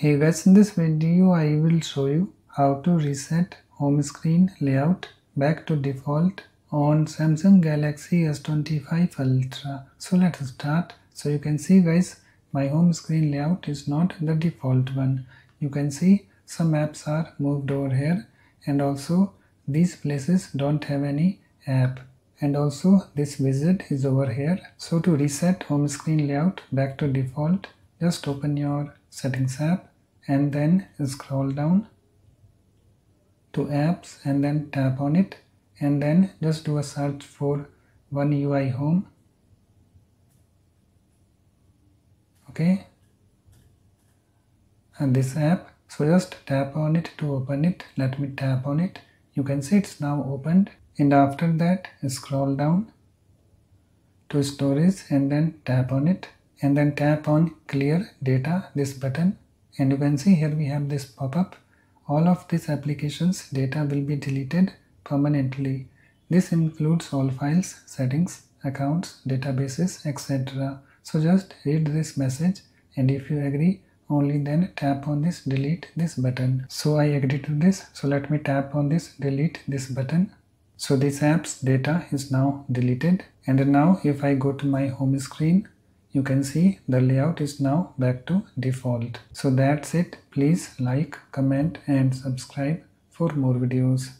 Hey guys, in this video I will show you how to reset home screen layout back to default on Samsung Galaxy S25 Ultra. So let's start. So you can see guys, my home screen layout is not the default one. You can see some apps are moved over here and also these places don't have any app and also this widget is over here. So to reset home screen layout back to default, just open your settings app and then scroll down to apps and then tap on it and then just do a search for one UI home. Okay. And this app so just tap on it to open it. Let me tap on it. You can see it's now opened. And after that scroll down to storage and then tap on it. And then tap on clear data this button and you can see here we have this pop-up. All of these applications data will be deleted permanently. This includes all files settings accounts databases etc so just read this message and if you agree only then tap on this delete this button. So i agree to this. So let me tap on this delete this button. So this app's data is now deleted. And now if i go to my home screen you can see the layout is now back to default. So that's it. Please like, comment and subscribe for more videos.